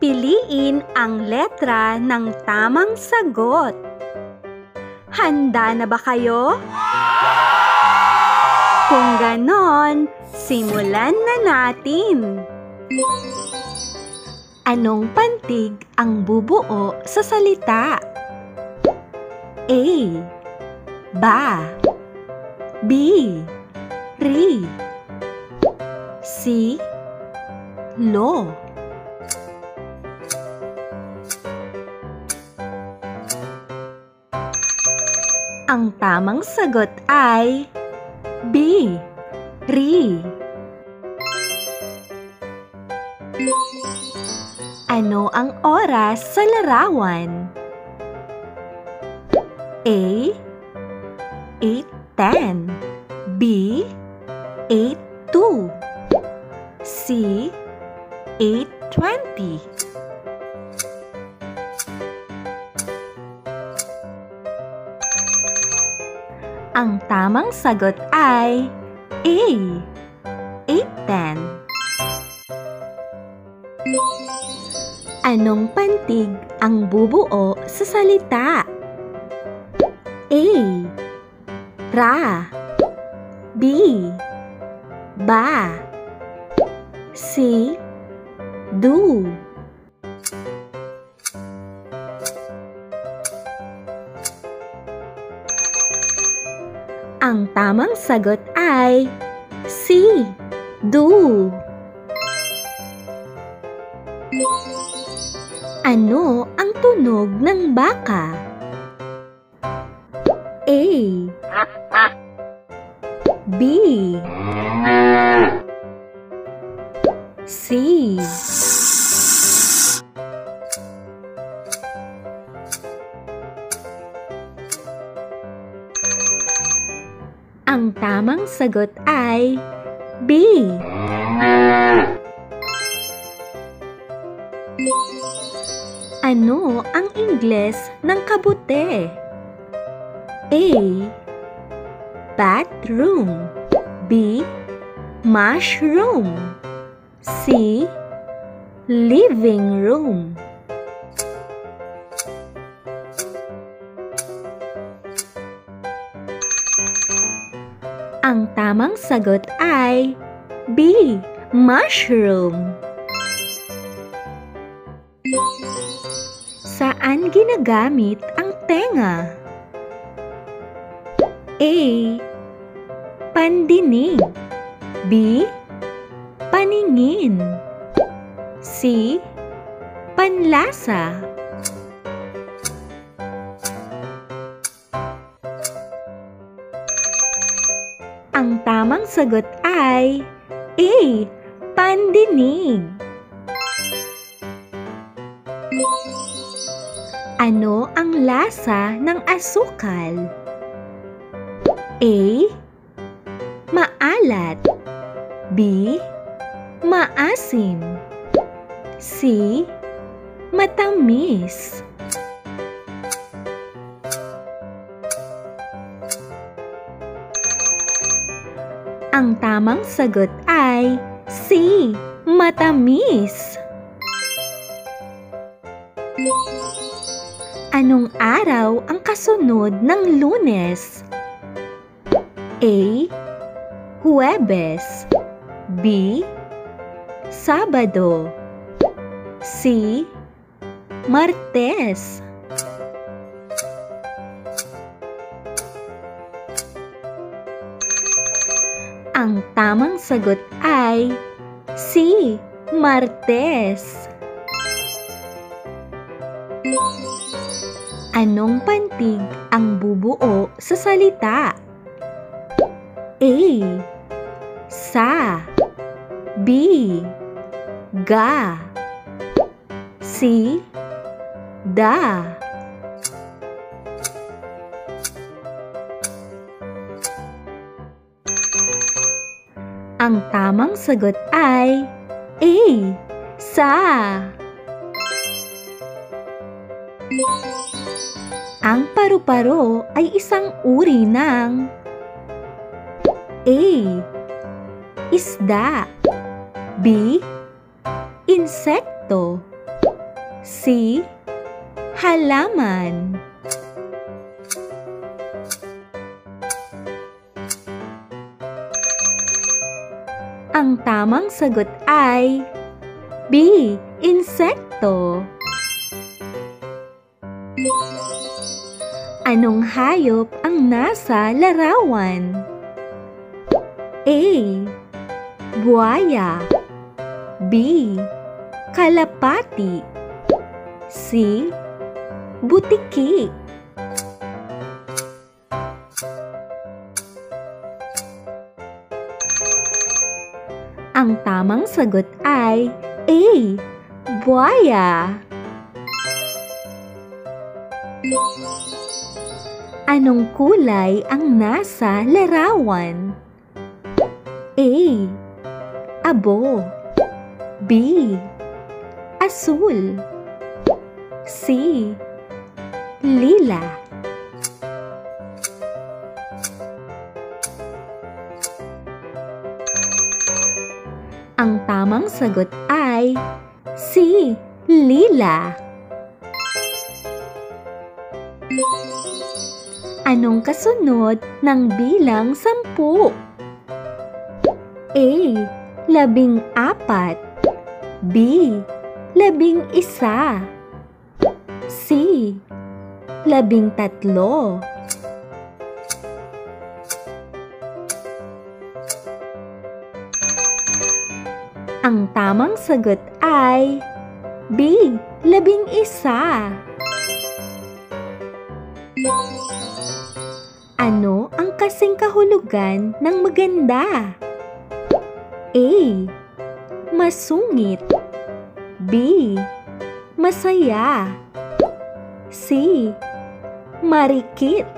Piliin ang letra ng tamang sagot. Handa na ba kayo? Kung ganon, simulan na natin. Anong pantig ang bubuo sa salita? A. Ba B. Ri C. Lo Ang tamang sagot ay B. Ri. Ano ang oras sa larawan? A. 8.10 B. 8.2 C. 8.20 Ang tamang sagot ay A. 810. Anong pantig ang bubuo sa salita? A. Ra B. Ba C. Do Ang tamang sagot ay C. Do. Ano ang tunog ng baka? A. B. C. Ang tamang sagot ay B. Ano ang Ingles ng kabute? A. Bathroom B. Mushroom C. Living room Ang tamang sagot ay B. Mushroom. Saan ginagamit ang tenga? A. Pandinig B. Paningin C. Panlasa sagot ay A. Pandinig. Ano ang lasa ng asukal? A. Maalat B. Maasim C. Matamis Ang tamang sagot ay C. Matamis. Anong araw ang kasunod ng lunes? A. Huwebes B. Sabado C. Martes tamang sagot ay C. Martes. Anong pantig ang bubuo sa salita? A. Sa B. Ga C. Da Ang tamang sagot ay A. Sa. Ang paru-paro ay isang uri ng A. Isda B. Insekto C. Halaman Ang tamang sagot ay B. Insekto Anong hayop ang nasa larawan? A. Buaya B. Kalapati C. Butiki Ang tamang sagot ay A. Buaya. Anong kulay ang nasa larawan? A. Abo B. Asul C. Lila Ang sagot ay C. Lila. Anong kasunod ng bilang sampu? A. Labing apat B. Labing isa C. Labing tatlo Ang tamang sagot ay B. Labing isa. Ano ang kasing kahulugan ng maganda? A. Masungit B. Masaya C. Marikit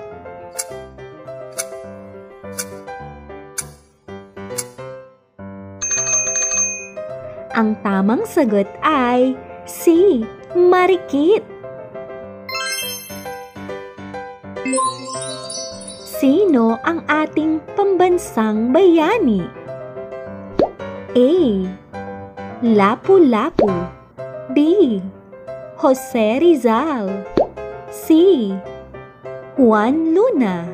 Ang tamang sagot ay C. Marikit. Sino ang ating pambansang bayani? A. Lapu-Lapu B. Jose Rizal C. Juan Luna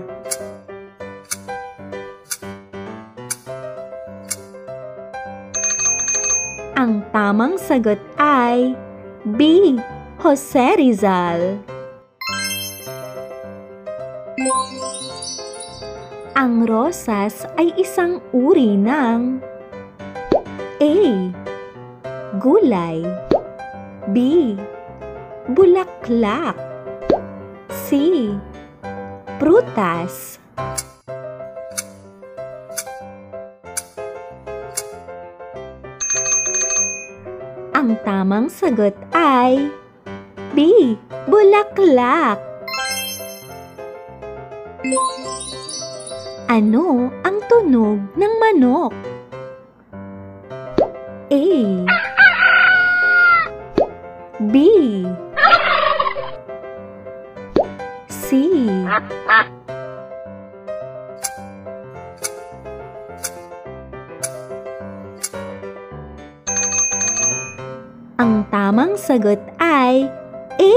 tamang sagot ay B. Jose Rizal. Ang rosas ay isang uri ng A. Gulay B. Bulaklak C. Prutas tamang sagot ay B. Bulaklak. Ano ang tunog ng manok? A. B. C. sagot ay A.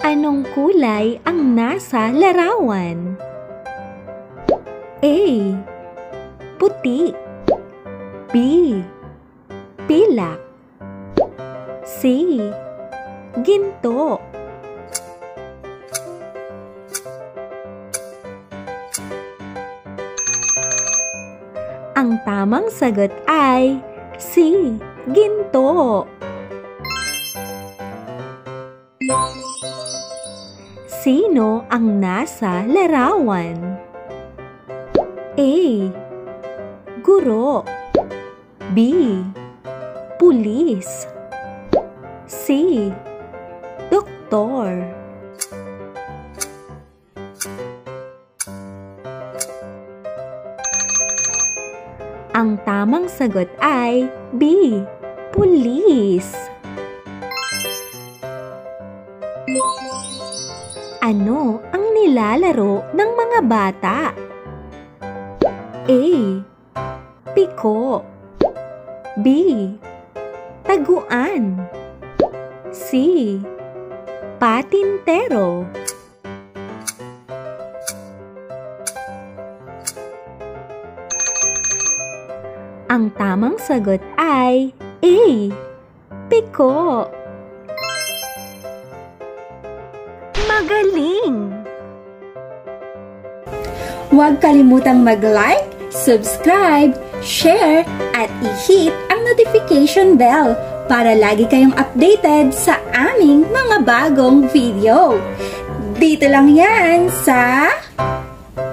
Anong kulay ang nasa larawan? A. Puti B. Pilak C. Ginto Ang tamang sagot ay C. Ginto. Sino ang nasa larawan? A. Guro B. Pulis C. Doktor Ang tamang sagot ay B. Pulis. Ano ang nilalaro ng mga bata? A. Piko B. Taguan C. Patintero Ang tamang sagot ay A. Piko. Magaling! Huwag kalimutang mag-like, subscribe, share, at i-hit ang notification bell para lagi kayong updated sa aming mga bagong video. Dito lang yan sa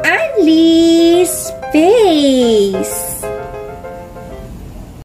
Unleash Space!